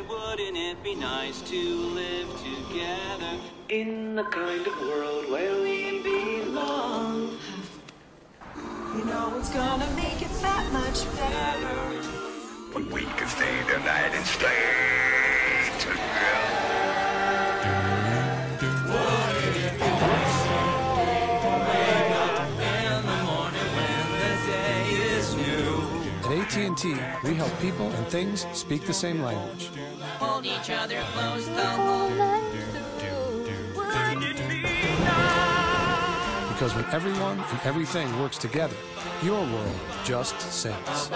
And wouldn't it be nice to live together in the kind of world where we belong? You know it's gonna make it that much better. But we can stay the night and stay AT&T, we help people and things speak the same language. Hold each other close the whole Because when everyone and everything works together, your world just sings.